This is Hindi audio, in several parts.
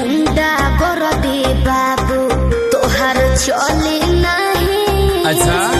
धुंडा कर दे बाबू तोहर चले नहीं। अच्छा।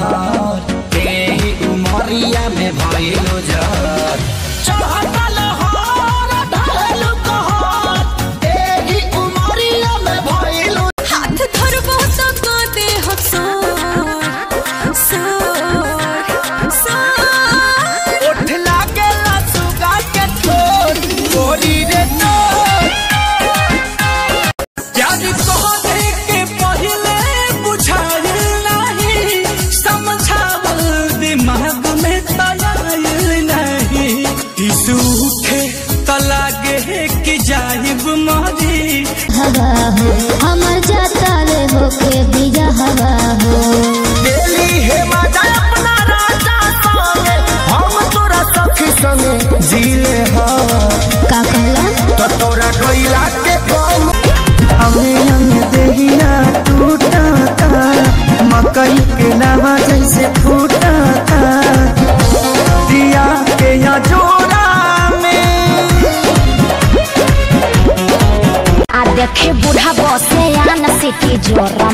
बहार तेरी उमरिया में भाई लो जा si Kijo giorra